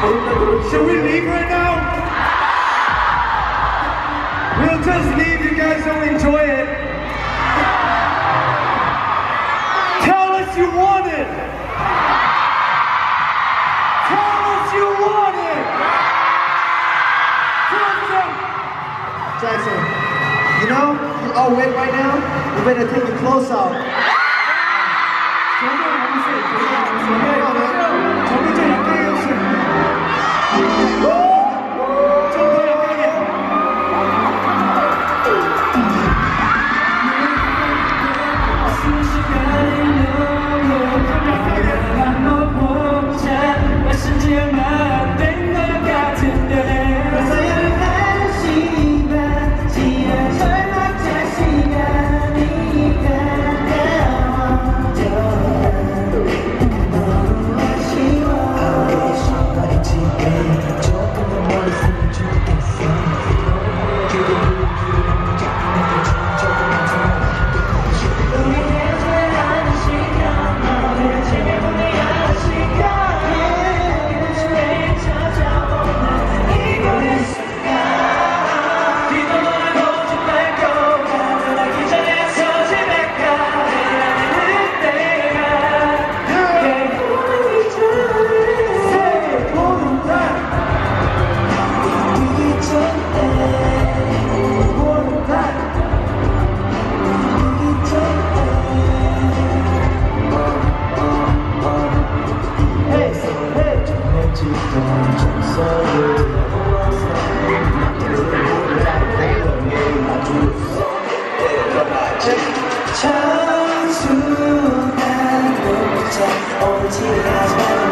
Should we leave right now? We'll just leave, you guys don't enjoy it. Tell us you want it! Tell us you want it! Jackson, you know, you're all wet right now, you better take your clothes off. 찬수한 목자 오지 않아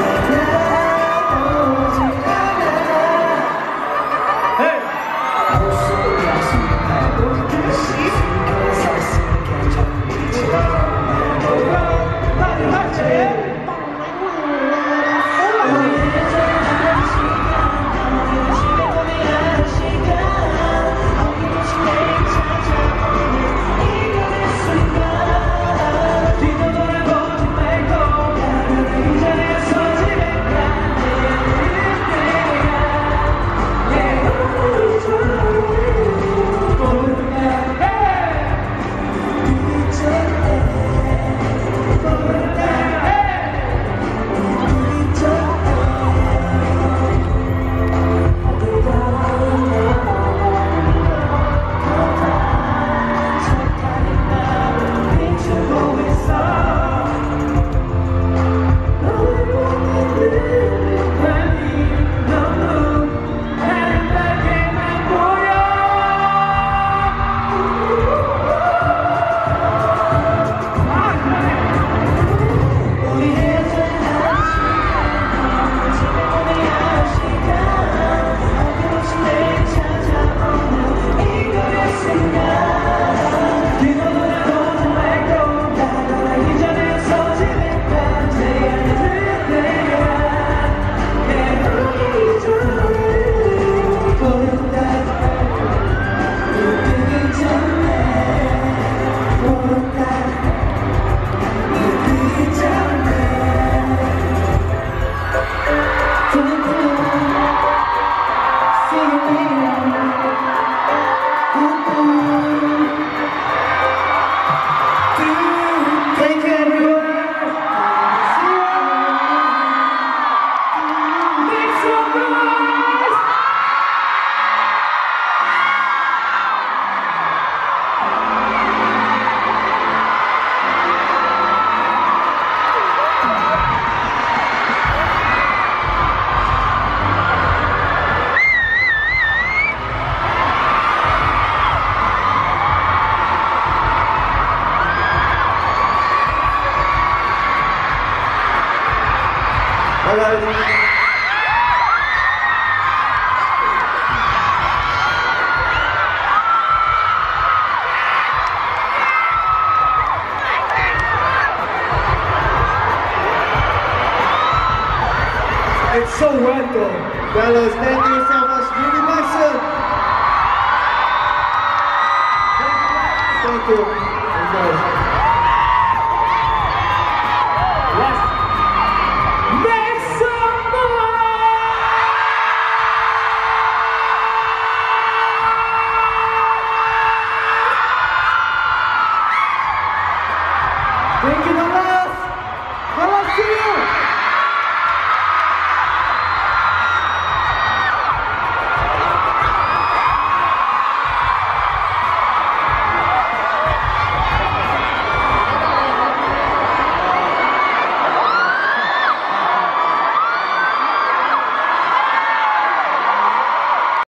voltar. It's so welcome. Fellas, thank you so much. Give me. Thank you. Thank you. Thank you, Dallas! Dallas to you!